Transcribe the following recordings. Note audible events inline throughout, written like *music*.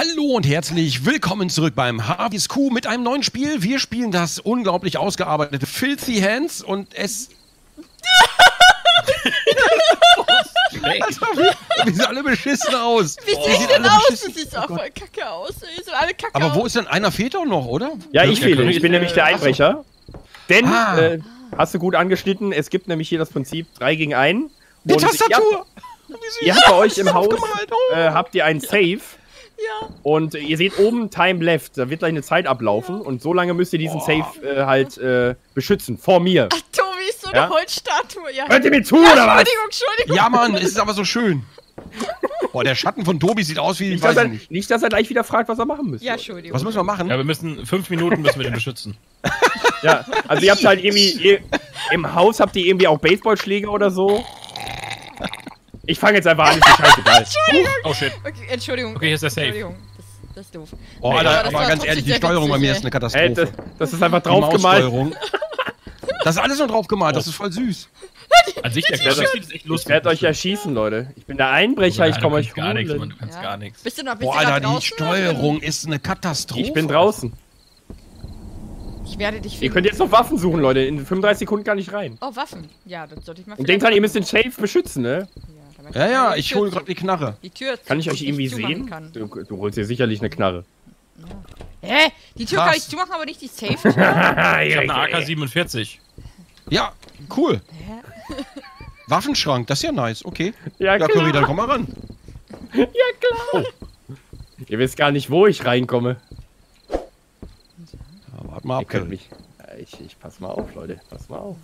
Hallo und herzlich willkommen zurück beim Harveys Q mit einem neuen Spiel. Wir spielen das unglaublich ausgearbeitete Filthy Hands und es. also, wie, wie sehen alle beschissen aus? Wie Die sieht denn alle aus? beschissen- Das sieht auch voll kacke aus. Kacke Aber wo ist denn einer fehlt doch noch, oder? Ja, ich fehle. Ich bin nämlich der Einbrecher. Denn, Ah. äh, hast du gut angeschnitten, es gibt nämlich hier das Prinzip 3 gegen 1. Die Tastatur! Wie süß. Ihr habt bei euch im Haus, oh. äh, habt ihr einen Safe. Ja. Und ihr seht oben Time Left, da wird gleich eine Zeit ablaufen und so lange müsst ihr diesen Safe äh, halt äh, beschützen, vor mir. Ach, Tobi ist so eine Ja? Holzstatue. Ja. Hört ihr mir zu, oder was? Entschuldigung, Entschuldigung. Ja, Mann, es ist aber so schön. Boah, der Schatten von Tobi sieht aus wie, Nicht weiß dass, ich er, nicht. nicht, dass er gleich wieder fragt, was er machen müsste. Ja, Entschuldigung. Was müssen wir machen? Ja, wir müssen fünf Minuten müssen wir den beschützen. Ja, also ihr habt halt irgendwie, ihr, im Haus habt ihr irgendwie auch Baseballschläge oder so. Ich fange jetzt einfach an, ist mir scheißegal. *laughs* Oh shit. Okay, Entschuldigung. Okay, hier ist der Safe. Entschuldigung. Das, das ist doof. Oh, Alter, aber aber war ganz ehrlich, die Steuerung bei mir ist eine Ey, das, Katastrophe. das ist einfach draufgemalt. *laughs* Das ist alles nur draufgemalt, das ist voll süß. *laughs* An sich, der ist echt Ich lustig. werde euch erschießen, Leute. Ich bin der Einbrecher, ich komme du euch kannst gar nichts, Mann, du kannst Ja. gar nichts. Bist du noch, bist Boah, Alter, die? Steuerung ist eine Katastrophe. Ich bin draußen. Ich werde dich Ihr finden. könnt jetzt noch Waffen suchen, Leute. In 35 Sekunden kann ich rein. Oh, Waffen. Ja, das sollte ich mal Und denkt dran, ihr müsst den Safe beschützen, ne? Ja, Ja, ja, ich hole gerade die Knarre. Die Tür Kann ich euch irgendwie sehen? Kann. Du, du holst dir sicherlich eine Knarre. Hä? Die Tür Krass. kann ich zumachen, aber nicht die Safe. *laughs* Ich habe eine AK-47. Ja, cool. Hä? Waffenschrank, das ist ja nice, okay. Ja, Ja, klar. Curry, dann komm mal ran. Ja, klar. Ihr wisst gar nicht, wo ich reinkomme. Ja, warte mal Ihr ab, Curry. mich. Ja, Ich, ich pass mal auf, Leute. Pass mal auf.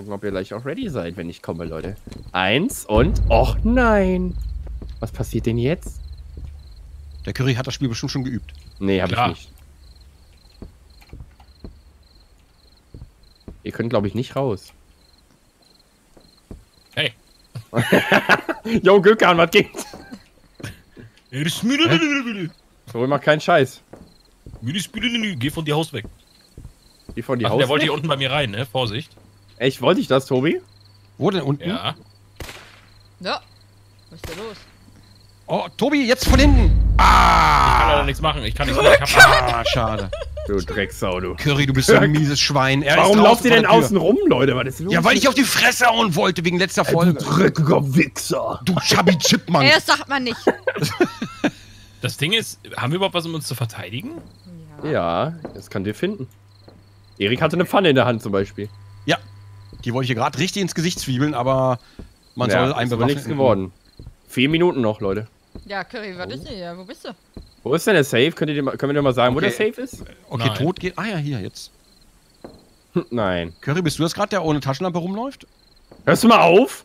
Gucken, ob ihr gleich auch ready seid, wenn ich komme, Leute. Eins und. Och nein! Was passiert denn jetzt? Der Curry hat das Spiel bestimmt schon geübt. Nee, hab Klar. ich nicht. Ihr könnt, glaube ich, nicht raus. Hey. *laughs* Jo, Gökhan, was geht? Geh So, macht keinen Scheiß. von dir Haus weg. Die von die Ach, Haus. der wollte hier unten bei mir rein, ne? Vorsicht. Echt, wollte ich das, Tobi? Wo denn unten? Ja. Ja. Was ist da los? Oh, Tobi, jetzt von hinten. Ich kann Ah! leider nichts machen. Ich kann nichts machen. Ich hab, Ah, schade. Du Drecksau, du. Curry, du bist so ein mieses Schwein. Er Warum lauft ihr denn außen rum, Leute? Was ist los? Ja, weil ich auf die Fresse hauen wollte wegen letzter Folge. dreckiger Wichser. Du Chubby Chipmunk. Ey, das sagt man nicht. *laughs* das Ding ist, haben wir überhaupt was, um uns zu verteidigen? Ja. Ja, das kann dir finden. Erik hatte eine Pfanne in der Hand zum Beispiel. Die wollte ich hier gerade richtig ins Gesicht zwiebeln, aber man ja, soll einen ist nichts geworden. Vier Minuten noch, Leute. Ja, Curry, was ist hier? Wo bist du? Wo ist denn der Safe? Könnt ihr dir mal, können wir dir mal sagen, wo der Okay. Safe ist? Okay, Nein. tot geht. Ah ja, hier jetzt. Hm, Nein. Curry, bist du das gerade, der ohne Taschenlampe rumläuft? Hörst du mal auf?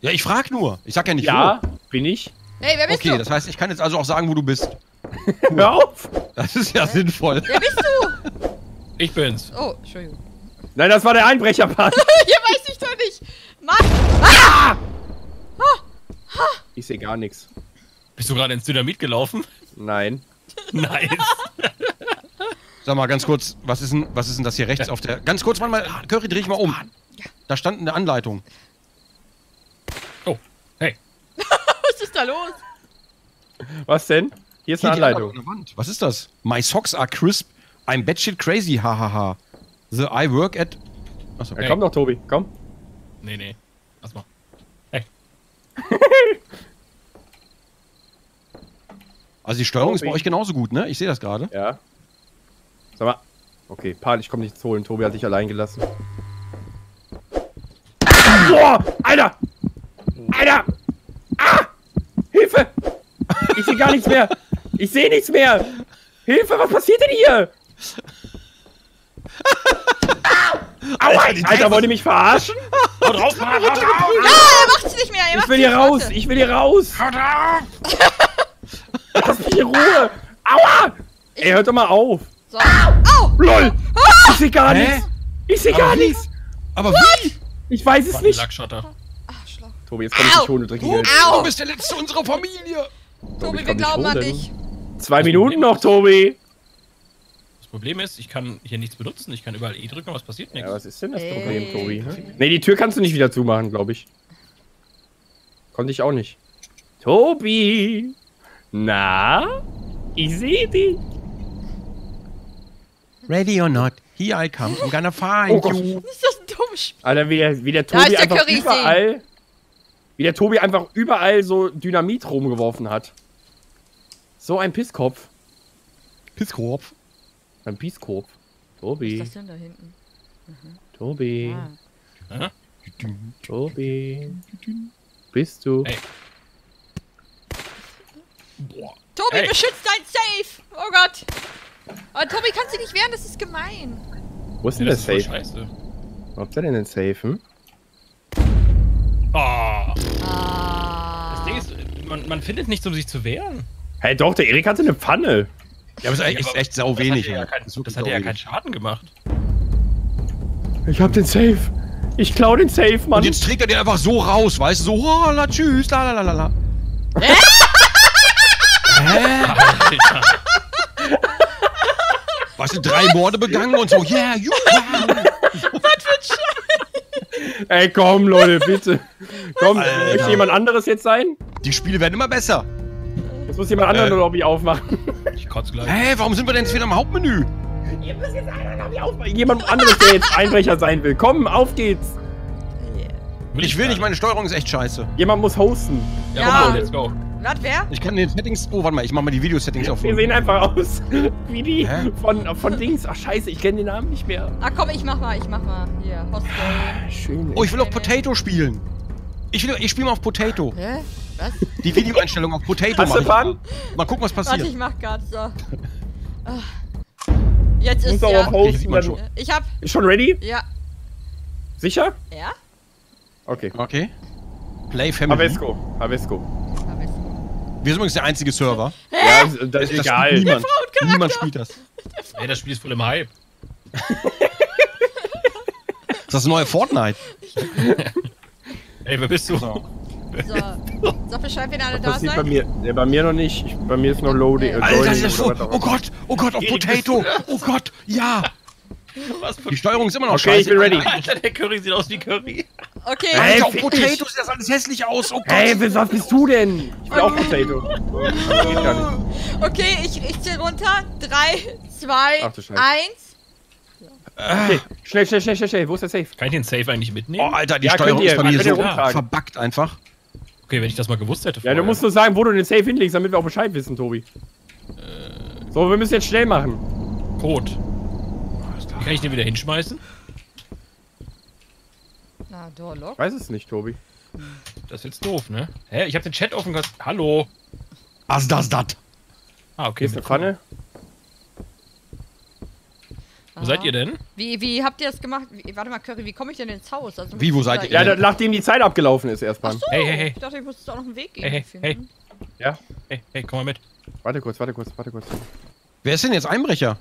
Ja, ich frag nur. Ich sag ja nicht Ja, bin ich. Hey, wer wo. bist Okay, du? das heißt, ich kann jetzt also auch sagen, wo du bist. *laughs* Hör auf! Das ist ja sinnvoll. Wer bist du? *laughs* Ich bin's. Oh, Entschuldigung. Nein, das war der Einbrecherpart. *laughs* Hier weiß ich doch nicht. Mann! Ich sehe gar nichts. Bist du gerade ins Dynamit gelaufen? Nein. Nice. *laughs* Sag mal ganz kurz, was ist denn, was ist denn das hier rechts auf der. Ganz kurz, warte mal, Curry, dreh ich mal um. Da stand eine Anleitung. Oh, hey. *laughs* Was ist da los? Was denn? Hier ist Hier eine die Anleitung. an der Wand. Was ist das? My socks are crisp. I'm batshit crazy, hahaha. The I work at. Achso. Ja, komm doch, Tobi, komm. Nee, nee. Lass mal. Hey. *laughs* Also die Steuerung ist bei Tobi. euch genauso gut, ne? Ich sehe das gerade. Ja. Sag mal. Okay, Pan, ich komme nichts holen. Tobi hat dich allein gelassen. Boah! Alter! Alter! Ah! Hilfe! Ich sehe gar nichts mehr! Ich sehe nichts mehr! Hilfe, was passiert denn hier? Aua! Alter, wollt ihr mich verarschen? Haut drauf, Mann, haut drauf! Er macht's nicht mehr. Er Ich will hier raus! Warte. Ich will hier raus! Haut drauf! *laughs* Lass mich in Ruhe! Aua! Ey, hört doch mal auf! So. Au! LOL! Ich sehe gar Hä? nichts! Ich sehe gar nichts! Aber wie? Ich weiß es nicht! Lackschotter. Arschloch. Tobi, jetzt komm ich Au! dich holen Du, Geld. Au! du bist der Letzte unserer Familie. Tobi, ich wir glauben an dich. Zwei Minuten noch, Tobi! Das Problem ist, ich kann hier nichts benutzen. Ich kann überall E drücken, aber es passiert nichts. Ja, was ist denn das. Problem, Tobi? Ne, die Tür kannst du nicht wieder zumachen, glaube ich. Konnte ich auch nicht. Tobi! Na? Ich sehe dich. Ready or not, here I come. I'm gonna find Oh Gott. you. Was ist das ein dummes Spiel? Alter, wie der, wie der Tobi der einfach Curry überall. Wie der Tobi einfach überall so Dynamit rumgeworfen hat. So ein Pisskopf. Pisskopf. Ein Pisskopf. Was ist Tobi, das denn da hinten? Tobi, Ah. Tobi. *laughs* Bist du? Ey. Boah. Tobi, Hey. beschützt dein Safe! Oh Gott! Aber Tobi, kannst du nicht wehren, das ist gemein. Wo ist Ja, denn der das ist voll Safe? scheiße. Wo habt ihr denn den Safe? Hm? Oh, Ah. das Ding ist, man, man findet nichts, um sich zu wehren. Hey, doch, der Erik hatte eine Pfanne. Ja, aber es ist echt, sau wenig. Das hat ja, ey. kein, das hat ja keinen. Schaden gemacht. Ich hab den Safe. Ich klau den Safe, Mann. Und jetzt trägt er den einfach so raus, weißt du? So, oh, la, tschüss, la, la, la, la, la. Alter. *laughs* Weißt du, drei Morde begangen und so, yeah, you, wow. Ey, komm, Leute, bitte. Komm, Alter. möchte jemand anderes jetzt sein? Die Spiele werden immer besser. Jetzt muss jemand anderes Äh. eine Lobby aufmachen. Ich kotze gleich. Hä, warum sind wir denn jetzt wieder im Hauptmenü? Ihr müsst jetzt eine Lobby aufmachen. Jemand anderes, der jetzt Einbrecher sein will. Komm, auf geht's. Ich will nicht, meine Steuerung ist echt scheiße. Jemand muss hosten. Ja, Ja. komm, let's go. Was, wer? Ich kann den Settings. Oh, warte mal, ich mach mal die Video-Settings auf. Wir sehen einfach aus *laughs* wie die Hä? von, von Dings. Ach, scheiße, ich kenne den Namen nicht mehr. Ah, komm, ich mach mal, ich mach mal. Hier, Hostel. Schön. Oh, ich will auf Potato spielen. Ich, will, ich spiele mal auf Potato. Hä? Was? Die Videoeinstellung auf Potato Hast du. Pan? Mal gucken, was Warte, passiert. ich mach grad so. Ah. Jetzt ist auch ja. auf Ich schon. Ich hab. ist schon ready? Ja. Sicher? Ja? Okay. Okay. Play Family. Havesco. Havesco. Wir sind übrigens der einzige Server. *laughs* Ja, das, ist egal. niemand. Niemand spielt das. Ey, das Spiel ist voll im Hype. Das ist das neue Fortnite. *laughs* Ey, wer bist du? So. So. Sag Bescheid, wenn alle Das da passiert bei mir, ja, bei mir noch nicht. Ich, bei mir ist noch Loading. Äh, Alter, das ist so. Oh Gott, oh Gott, auf Potato. Oh Gott, ja. Die Steuerung ist immer noch Okay, scheiße. ich bin ready. Alter, der Curry sieht aus wie Curry. Okay. Hey, Alter, auf Potato sieht das alles hässlich aus. Oh Gott. Hey, was bist du denn? Ich will auch Potato. Gar nicht. Okay, ich, ich zähl runter. 3, 2, Ach du Scheiße. 1. Okay, schnell, schnell, schnell, schnell, schnell. Wo ist der Safe? Kann ich den Safe eigentlich Oh, mitnehmen? Alter, die Ja, Steuerung ihr. ist bei mir so verbuggt einfach. Okay, wenn ich das mal gewusst hätte. Ja, du vorher. musst nur sagen, wo du den Safe hinlegst, damit wir auch Bescheid wissen, Tobi. So, wir müssen jetzt schnell machen. Code. Wie kann ich den wieder hinschmeißen? Na, Door Lock. Ich weiß es nicht, Tobi. Das ist jetzt doof, ne? Hä? Ich hab den Chat offen gehabt. Hallo. Was das, das? Ah, okay. Hier ist eine Pfanne. Wo seid ihr denn? Wie, wie habt ihr das gemacht? Wie, warte mal, Curry, wie komme ich denn ins Haus? Also, Wie, wo muss ich seid ihr Ja, denn? nachdem die Zeit abgelaufen ist erstmal. Achso, Hey, hey, hey. ich dachte, ich musste da noch einen Weg gehen. Hey, hey, finden. Ja, Hey, hey, komm mal mit. warte kurz, warte kurz, warte kurz. Wer ist denn jetzt Einbrecher?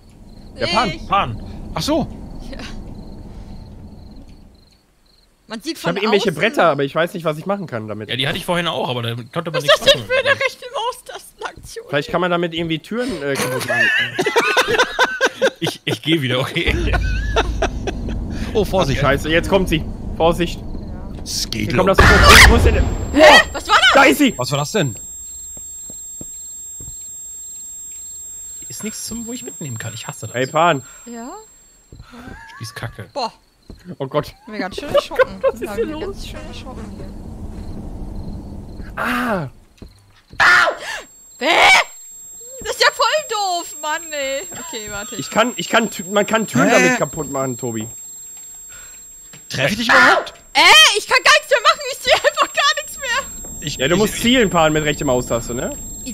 Der Pan. Ich. Pan. Ach so. Man sieht Ich von habe irgendwelche außen- Bretter, aber ich weiß nicht, was ich machen kann damit. Ja, die hatte ich vorhin auch, aber da konnte man Was nichts ist das denn machen. für eine rechte Maustastenaktion? Vielleicht kann man damit irgendwie Türen äh, kaputt machen. *laughs* *laughs* Ich, ich gehe wieder, okay? *laughs* Oh, Vorsicht. Scheiße, jetzt kommt sie. Vorsicht. Es geht los. das Wo ist denn? Was war das? Da ist sie! Was war das denn? Ist nichts zum, wo ich mitnehmen kann. Ich hasse das. Hey, Pan. Ja? Ist kacke. Boah, Oh Gott. mir ganz schön erschrocken. *laughs* was ist Ja, hier bin mir los? ganz schön erschrocken hier. Ah! Bäh! Das ist ja doof, Mann, ey. Okay, warte. Ich kann, ich kann, man kann Türen Hä? damit kaputt machen, Tobi. Treffe ich dich überhaupt? äh, ich kann gar nichts mehr machen. Ich sehe einfach gar nichts mehr. Ich, Ja, du ich, musst zielen, Pan, mit rechter Maustaste, ne?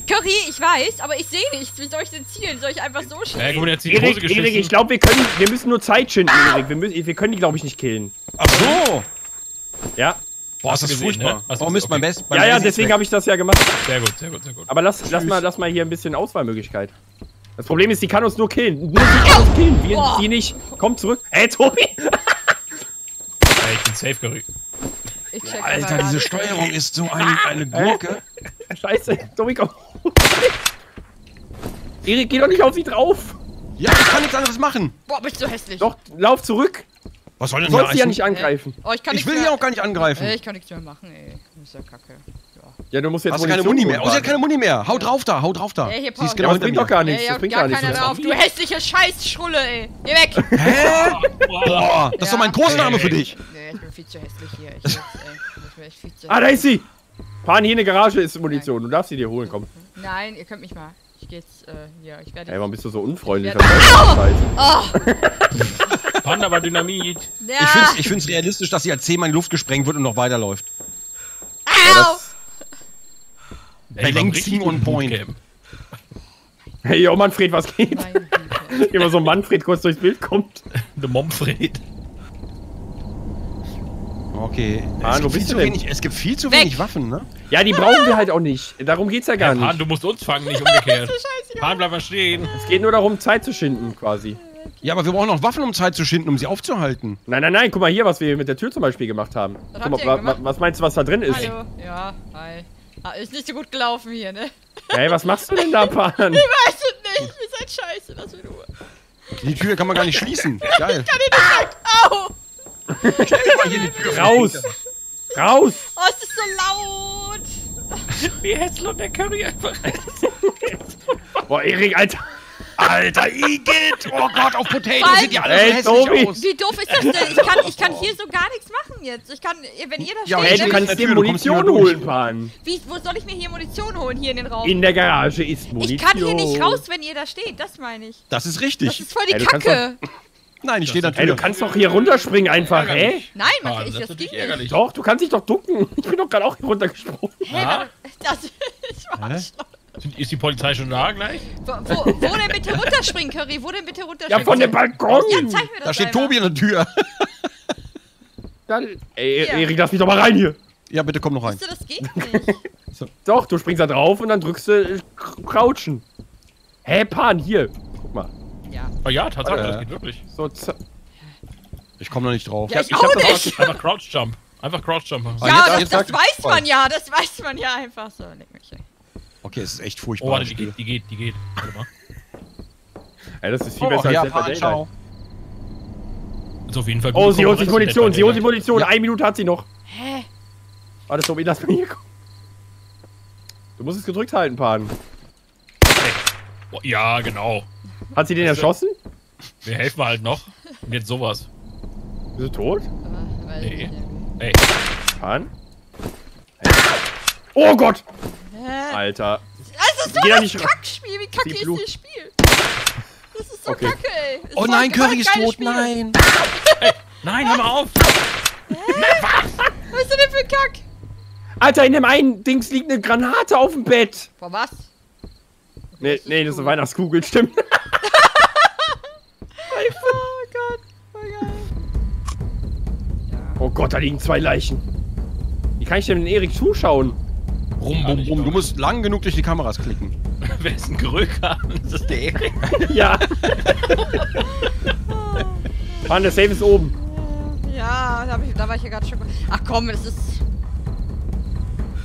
Curry, ich weiß, aber ich sehe nichts. Wie soll ich denn zielen? Soll ich einfach so Ja, schießen? in die Hose Erik, Erik, ich glaube, wir können, wir müssen nur Zeit schinden, Erik. Wir, müssen, wir können die, glaube ich, nicht killen. Ach so. Ja? Boah, Hast ist das du gesehen, furchtbar. ne? Oh Mist, gesehen, mein okay. Best. Ja, ja, ist deswegen weg. habe ich das ja gemacht. Sehr gut, sehr gut, sehr gut. Aber lass, lass, mal, lass mal hier ein bisschen Auswahlmöglichkeit. Das Problem ist, die kann uns nur killen. Nur sie kann uns killen. Wir, Boah. die nicht. Komm zurück. Hey, Tobi! Ja, ich bin safe check Alter, aber diese Steuerung ist so eine, eine Gurke. Scheiße. Tobi, komm. Erik, geh doch nicht auf sie drauf. Ja, ich kann nichts anderes machen. Boah, bist du hässlich. Doch, lauf zurück. Was soll Du denn hier sollst sie ja nicht angreifen. Oh, ich kann Ich will mehr. sie auch gar nicht angreifen. Äh, ich kann nichts mehr machen, ey. Das ist ja kacke. Ja. Ja, du musst jetzt Hast du keine Muni mehr? Oh, sie hat keine Muni mehr. Hau drauf da, hau drauf da. Hier, Sie ist genau Ja, das bringt doch gar nichts. ja, Das bringt gar gar nichts. drauf. Du *laughs* hässliche Scheißschrulle, ey. Geh weg. Hä? Boah, das ist doch mein *laughs* Kosename für dich. Nee, ich bin viel zu hässlich hier. Ich, jetzt, ey, ich bin echt viel zu Ah, da ist sie! Pan, hier in der Garage ist Munition. Du darfst sie dir holen, komm. Nein, ihr könnt mich mal. Ich geh jetzt, äh, hier. Ich werde Ey, warum bist du so unfreundlich? *laughs* Scheiße? Oh, Panda war Dynamit. ja. Ich find's, ich find's realistisch, dass sie als zehnmal in die Luft gesprengt wird und noch weiterläuft. Au! Richtig Ziehen on point. Hey, yo, Manfred, was geht? *laughs* Immer so Manfred kurz durchs Bild kommt. The Momfred. Okay. Ah, es, wo gibt viel bist zu du denn? wenig, es gibt viel zu Weg. wenig Waffen, ne? Ja, die brauchen wir halt auch nicht. Darum geht's ja gar Ja, Pan, nicht. du musst uns fangen, nicht umgekehrt. Scheiße. Pan, bleib mal stehen. Es geht nur darum, Zeit zu schinden, quasi. Ja, aber wir brauchen noch Waffen, um Zeit zu schinden, um sie aufzuhalten. Nein, nein, nein, guck mal hier, was wir mit der Tür zum Beispiel gemacht haben. Was Guck mal, wa gemacht? wa was meinst du, was da drin ist? Hallo. Ja, hi. Ah, ist nicht so gut gelaufen hier, ne? Hey, was machst du denn da, *laughs* Pan? Ich weiß es nicht. Ihr seid scheiße. Lass mich in Ruhe. Die Tür kann man gar nicht schließen. *laughs* Geil. Au! Mal hier die Tür Raus! Raus! Oh, es ist so laut. Wie Hessel und der Curry einfach. *laughs* Boah, Erik, Alter. Alter, Igitt! Oh Gott, auf Potato sieht die alle so hässlich Tobi. aus. Wie doof ist das denn? Ich kann, ich kann hier so gar nichts machen jetzt. Ich kann, wenn ihr da Ja, steht, Hey, Hey, du kannst dir du Munition holen, Pan. wie, wo soll ich mir hier Munition holen, hier in den Raum? In der Garage ist Munition. ich kann hier nicht raus, wenn ihr da steht, das meine ich. Das ist Das richtig. ist voll die Ey, du kannst Kacke. Nein, ich stehe da Ey, du kannst doch hier runterspringen einfach, hä? Ärgerlich. Nein, man, Pan, ich, das das ist ging natürlich nicht. ärgerlich. Doch, du kannst dich doch ducken. Ich bin doch gerade auch hier runtergesprungen. Hä, Ja. das *laughs* ist Arschloch. Ist die Polizei schon da gleich? Wo, wo, wo denn bitte runterspringen, Curry? Wo denn bitte Ja, runterspringen? von dem Balkon. Ja, zeig mir das Da steht einmal. Tobi an der Tür. Dann, ey, Hier. Erik, lass mich doch mal rein hier. Ja, bitte komm noch rein. Siehst du, das geht *laughs* nicht. Doch, du springst da drauf und dann drückst du äh, Crouchen. Hä, Pan, hier. Guck mal. Ja. Oh ja, Tatsache, Äh. das geht wirklich. So, Ich komme noch nicht drauf. Ja, hab- ich ich hab auch das auch- nicht. Einfach Crouch Jump. Einfach Crouch Jump. Ah, Ja, jetzt- das, jetzt das weiß man ja. Das weiß man ja einfach so. Leck mich, ey. Okay, es ist echt Oh, furchtbar. warte, das die Spiel. geht, die geht, die geht. Warte mal. Ey, das ist viel Oh, besser ja, als Daylight. schau. Ist auf jeden Fall Oh, gute sie holt sich Munition, sie holt sich Munition. Ja. Eine Minute hat sie noch. Hä? Warte, Tobi, lass mich hier kommen. Du musst es gedrückt halten, Pan. Oh, ja, genau. Hat sie den erschossen? Wir helfen halt noch. Und jetzt sowas. Bist du tot? Nee. Ey, Pan? Oh Gott! Hä? Alter. Das ist so Geh da ein nicht ra- Kackspiel. Wie kacke ist dieses Spiel? Das ist so Okay. kacke, ey. Das Oh nein, Curry ist tot. Spiel. Nein. nein, hör mal auf! Was ist denn für ein Kack? Alter, in dem einen Dings liegt eine Granate auf dem Bett. Boah, was? Nee, ist nee, das ist eine Weihnachtskugel, stimmt. *laughs* Oh Gott. Voll geil. Oh Gott, da liegen zwei Leichen. Wie kann ich denn den Erik zuschauen? Rum, bum, bum. Du musst lang genug durch die Kameras klicken. *laughs* Wer ist ein Geröker? Ist das der Erik? *laughs* Ja. *laughs* Mann, der Safe ist oben. Ja, da, ich, da war ich ja gerade schon. Ach komm, das ist.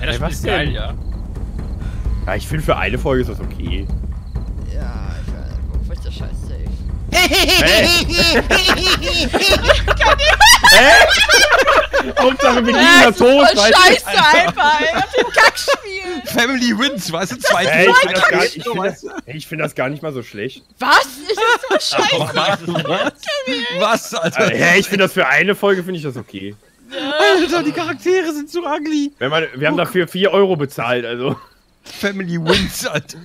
Ja, das Ey, Spiel was ist geil, denn? ja. Ja, ich finde für eine Folge ist das okay. Ja, ich weiß. Wo ist der Scheiß safe? Hauptsache wir liegen Ja, da es ist tot, voll weißt du? scheiße einfach, ey. Das Kackspiel. Family wins, weißt du? Zwei Ey, ich finde das, gar- Kack- ich find das, ich das gar nicht mal so schlecht. Was? Ist das so scheiße? Was? Was, Alter? Also, hey, ich finde das für eine Folge finde ich das okay. Alter, die Charaktere sind so ugly. Wenn man, wir haben dafür 4 Euro bezahlt, also. Family wins, Alter.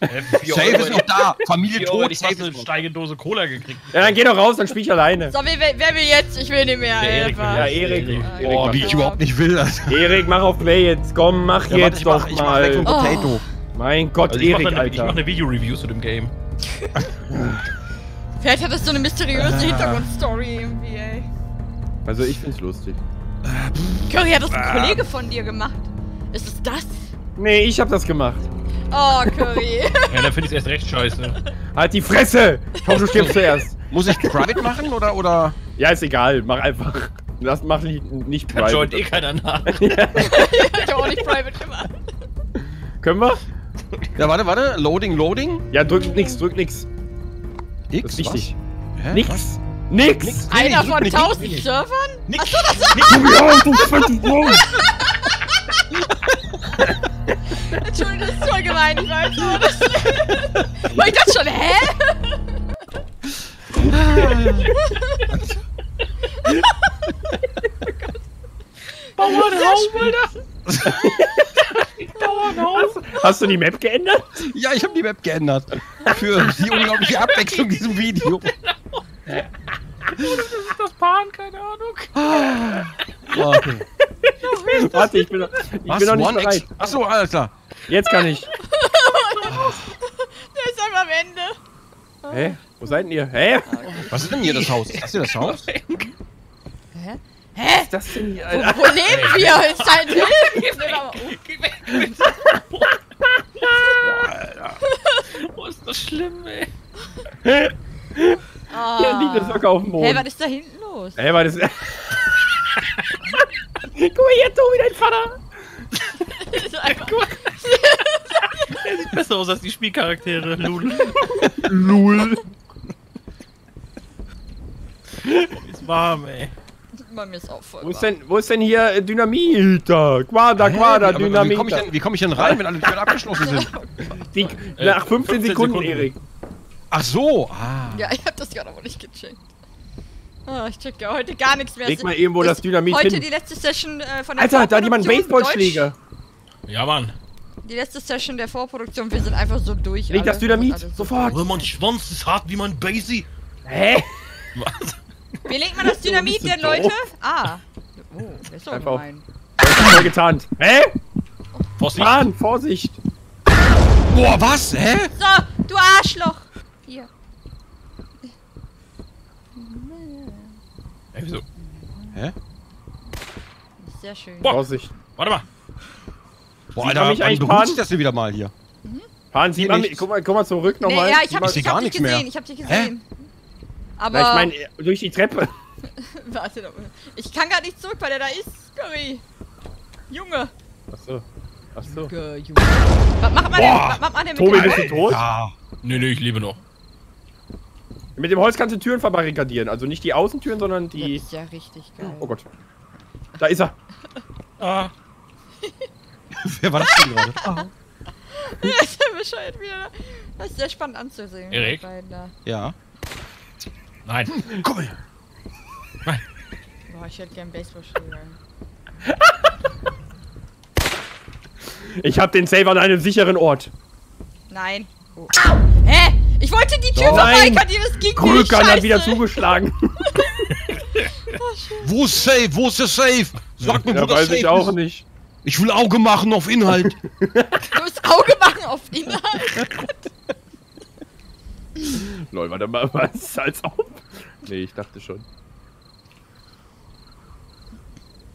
Äh, Safe Euro ist noch da. Familie tot, ich fast eine. Steigedose Cola gekriegt. Ja, dann geh doch raus, dann spiel ich alleine. So, wer, wer, will jetzt? Ich will nicht mehr. Der ey, Erik. Ja, Erik. Erik. Erik, Oh, mach, wie ich überhaupt nicht will, Alter. Erik, mach auf Play jetzt. Komm, mach Ja, warte, jetzt ich doch mach, ich mach weg mal. Potato. Mein Gott, Also ich mache Erik, eine, ich mach Alter. eine Video-Review zu dem Game. *laughs* Vielleicht hat das so eine mysteriöse Hintergrundstory irgendwie, ey. Also ich find's lustig. Curry hat das ein Kollege von dir gemacht. Ist es das? Nee, ich hab das gemacht. Oh, Curry. *laughs* Ja, dann finde ich es erst recht scheiße. Halt die Fresse! Komm, du stirbst zuerst. Muss ich private machen oder, oder? Ja, ist egal, mach einfach. Lass, mach nicht, nicht Da joint private. eh keiner nach. *laughs* *laughs* ich hab auch nicht private gemacht. Können wir? Ja, warte, warte. Loading, loading. Ja, drück nix, drück nix. X, Das ist wichtig. Was? Hä? Nix! Nix! Nee, Einer von nee, nee, 1000 nee. Servern? Nix. Ja, du fettes Maul. Entschuldigung, das ist voll gemein, ich weiß. Das War ich das schon, hä? Bauernhaus, Alter! Bauernhaus! Hast du die Map geändert? Ja, ich habe die Map geändert. Für die unglaubliche Abwechslung in diesem Video. Das Pan, keine Ahnung. Okay. Warte, ich bin, noch- ich Was? bin noch nicht bereit. Achso, alles klar. Jetzt kann ich. *laughs* Der ist einfach am Ende. Hä? Wo seid denn ihr? Hä? Was ist denn hier das Haus? Ist das hier das Haus? *laughs* Hä? Was ist das denn hier? Wo, Alter? wo leben wir? *laughs* Ist halt Hilfe. Geh weg, bitte. Oh, ist das schlimm, ey. Hier liegt eine Socke auf dem Hey, was Boden. ist da hinten los? Hä, was ist... Guck mal hier, Tobi, dein Vater. Das ist einfach, Der sieht besser aus als die Spielcharaktere. Lul. Lul. Ist warm, ey. bei mir ist auch voll Wo ist denn, wo ist denn hier äh, Dynamit? Da, Quader, Hä? Quader, Aber Dynamit. Wie komme ich, denn- wie komm ich denn rein, wenn alle Türen abgeschlossen sind? *laughs* Die, Äh, nach 15, 15 Sekunden, Sekunden. Erik. Ach so. Ah. Ja, ich hab das gerade aber nicht gecheckt. Ah, ich check ja heute gar nichts mehr. Leg mal ist- irgendwo das ist Dynamit Heute hin. die letzte Session äh, von der Alter, da hat jemand einen Baseballschläger. Ja, Mann. Die letzte Session der Vorproduktion, wir sind einfach so durch. Leg das Dynamit, sofort. Oh, mein Schwanz ist hart wie mein Basie. Hä? Was? Wie legt man das *laughs* Dynamit denn, Leute? doof. Ah. Oh, das ist doch Einfach auf- gemein. Voll getarnt? Hä? Vorsicht. Mann, Vorsicht. Boah, was? Hä? So, du Arschloch. Hier. Ey, wieso? Hä? Sehr schön. Boah. Vorsicht. Warte mal. Boah, Alter, mich eigentlich beruhigt das denn wieder mal hier? Fahren Sie Hier mal. Guck mal, guck mal zurück Nee, nochmal. ja, ich hab, Ich ich hab gar dich nichts mehr. gesehen, ich hab dich gesehen. Aber, Na, ich meine, durch die Treppe. *laughs* warte doch. Ich kann gar nicht zurück, weil der da ist, Curry. Junge. Achso. Achso. Junge, Junge. Was macht man denn, Boah. was macht man denn mit Tobi, dem... bist du tot? Ja. Nee, nee, ich lebe noch. Mit dem Holz kannst du Türen verbarrikadieren. Also nicht die Außentüren, sondern Das die. ist ja richtig geil. Oh Gott. Da ist er. Ah. *laughs* *laughs* Wer war das denn gerade? *laughs* Das ist ja bescheuert wieder. Das ist sehr spannend anzusehen. Erik? die beiden da. Ja. Nein. Komm her. Boah, ich hätte gern Baseballschläger. Ich hab den Save an einem sicheren Ort. Nein. Oh. Hä? Ich wollte die Tür. Nein. verbarrikadieren, das ging nicht. Krükan hat wieder zugeschlagen. *laughs* Wo ist Safe? Wo ist der Safe? Sag mir, wo Ja, das weiß Safe ich auch ist. nicht. Ich will Auge machen auf Inhalt. *laughs* Du musst Auge machen auf Inhalt. *laughs* Lol, warte mal, was? Als ob? Nee, ich dachte schon.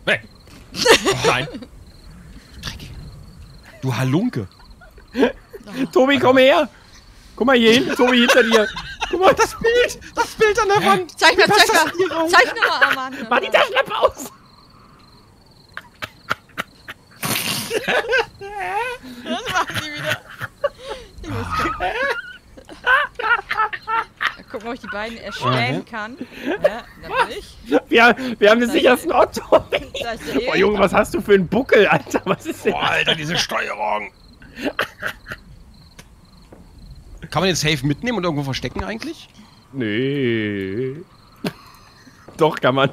Weg. *laughs* Nein. Du Halunke. Tobi, komm her! Guck mal hier hin, Tobi, hinter dir. Guck mal, das Bild! Das Bild an der Wand. Zeig mal, zeig das mal. Zeig mal, Arman. Mach die Taschenlampe aus! Das machen die wieder. Ich muss gucken. Mal gucken, ob ich die beiden erstellen kann. Ja, natürlich. Wir, wir haben den sichersten der Boah. Junge, was hast du für einen Buckel, Alter? Was ist denn? Boah, Alter, diese Steuerung. Kann man den Safe mitnehmen und irgendwo verstecken eigentlich? Nee. Doch, kann man.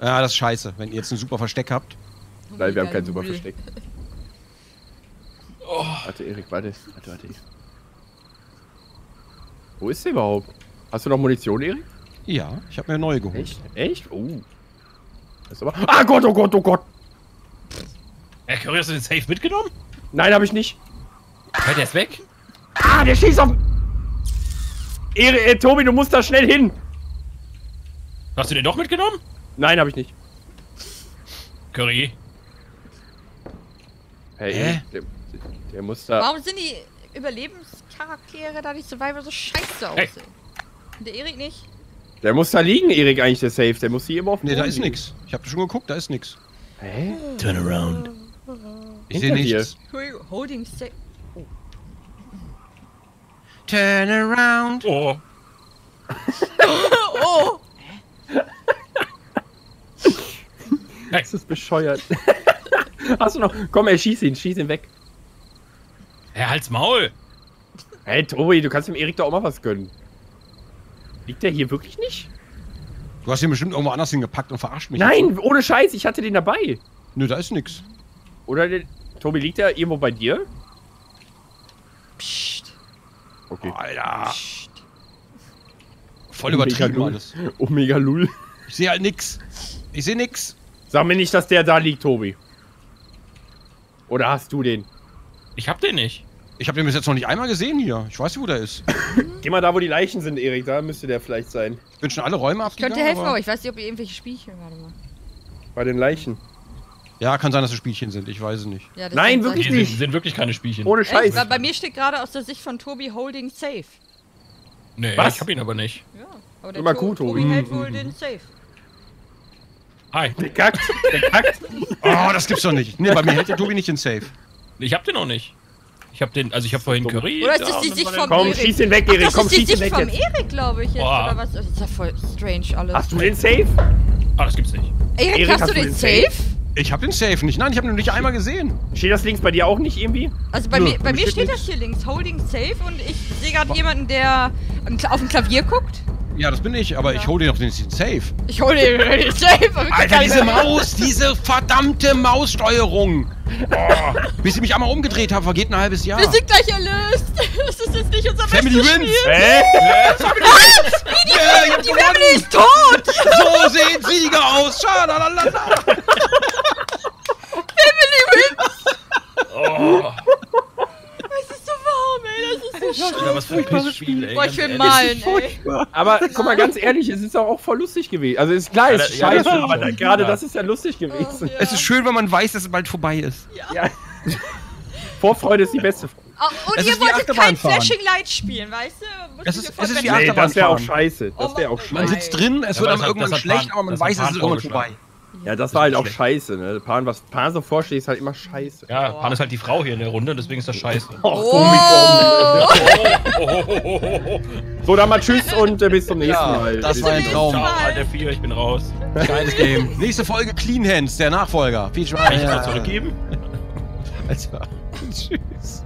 Ja, das ist scheiße, wenn ihr jetzt ein super Versteck habt. Nein, wir haben kein super. Versteck. Oh. Warte, Erik, warte. Warte, warte. Wo ist sie überhaupt? Hast du noch Munition, Erik? Ja, ich habe mir eine neue geholt. Echt? Echt? Oh. Das ist aber. Ah Gott, oh Gott, oh Gott! Ey, Curry, hast du den Safe mitgenommen? Nein, habe ich nicht. Hä, der ist weg? Ah, der schießt auf. Erik, äh, Tobi, du musst da schnell hin. Hast du den doch mitgenommen? Nein, habe ich nicht. Curry. Hey, Hä? Der, der muss da. Warum sind die Überlebenscharaktere da, die Survivor, so scheiße Hey. aussehen? Und der Erik nicht? Der muss da liegen, Erik, eigentlich, der Safe. Der muss hier immer auf dem Nee, da ist liegen. nix. Ich habe schon geguckt, da ist nix. Hä? Turn around. Ich sehe dir. nichts. Holding safe. Turn around. Oh. *laughs* Oh! *laughs* Das ist bescheuert. *laughs* *laughs* Hast du noch. Komm, ey, schieß ihn, schieß ihn weg. Hä, halt's Maul! Hey, Tobi, du kannst dem Erik doch auch mal was gönnen. Liegt der hier wirklich nicht? Du hast ihn bestimmt irgendwo anders hingepackt und verarscht mich. Nein, ohne Scheiß, ich hatte den dabei. Nö, da ist nix. Oder der, Tobi, liegt der irgendwo bei dir? Psst. Okay. Alter, Psst. voll übertrieben alles. Omega Lul. Ich sehe halt nix. Ich sehe nix. Sag mir nicht, dass der da liegt, Tobi. Oder hast du den? Ich hab den nicht. Ich habe den bis jetzt noch nicht einmal gesehen hier. Ich weiß nicht, wo der ist. Geh mal da, wo die Leichen sind, Erik. Da müsste der vielleicht sein. Ich bin schon alle Räume Ich abgegangen. könnte helfen, aber- aber ich weiß nicht, ob ihr irgendwelche Spielchen gerade mal. Bei den Leichen. Ja, kann sein, dass es Spielchen sind. Ich weiß es nicht. Ja, Nein, wirklich Hier solche- sind, sind wirklich keine Spielchen. Ohne? Scheiß. Weil bei mir steht gerade aus der Sicht von Tobi Holding Safe. Nee, Was? ich hab ihn aber nicht. Ja. Aber der Immer To- gut, Tobi. Tobi hält wohl den Safe. Hi. Der kackt. Der kackt. Oh, das gibt's doch nicht. Nee, bei mir hält der Tobi nicht den Safe. Ich hab den noch nicht. Ich hab den, also ich hab vorhin Curry. Oder ist da das die Sicht vom der- Komm, Erik? schieß ihn weg, Ach, Erik. das Komm, ist die schieß Sicht weg vom jetzt. Erik, glaube ich jetzt. Boah. Oder was? Das ist ja voll strange alles. Hast du den Safe? Ah, das gibt's nicht. Erik, Erik, hast, hast du den den Safe? Ich habe den Safe nicht. Nein, ich habe ihn noch nicht einmal gesehen. Steht das links bei dir auch nicht irgendwie? Also bei Nö, mir, bei mir steht steht das hier links, Holding Safe und ich sehe gerade jemanden, der auf dem Klavier guckt. Ja, das bin ich, aber Ja. ich hole den doch den Safe. Ich hole den, den Safe. Alter, diese Maus, diese verdammte Maussteuerung. Oh, bis ich mich einmal umgedreht habe, vergeht ein halbes Jahr. Wir sind gleich erlöst. Das ist jetzt nicht unser Family bestes wins. Spiel. Hä? Yeah, ich hab Die gewonnen. Family ist tot. So sehen Sieger aus. Schalalala. Family wins. Oh, Es ist so warm, ey. Das ist so schlimm. Alter, was für ein Pissspiel, ey. Boah, ich will malen, ey. Aber guck mal, ganz ehrlich, es ist doch auch voll lustig gewesen. Also ist klar, es ist scheiße, ja, aber gerade das ist ja lustig gewesen. Ja. Es ist schön, wenn man weiß, dass es bald vorbei ist. Ja. Vorfreude ist die beste Freude. Oh, und Es ihr wolltet kein. Flashing Light spielen, weißt du? Es ist- mir es ist wie vorstellen. Nee, das wäre auch scheiße. Das wäre auch Oh Man scheiße. sitzt drin, es Ja, wird hat- irgendwann schlecht, aber man weiß, es ist irgendwann vorbei. Ja, das war halt auch scheiße, ne? Pan, was Pan so vorschlägt, ist halt immer scheiße. Ja, Pan ist halt die Frau hier in der Runde, deswegen ist das scheiße. Och, Oh. Omikron. So, dann mal tschüss und äh, bis zum nächsten Ja, Mal. das war ein Traum. Ciao, Alter 4, ich bin raus. Geiles Game. Nächste Folge Clean Hands, der Nachfolger. Viel Spaß. Kann ich das mal zurückgeben? *laughs* Alter. *laughs* Tschüss.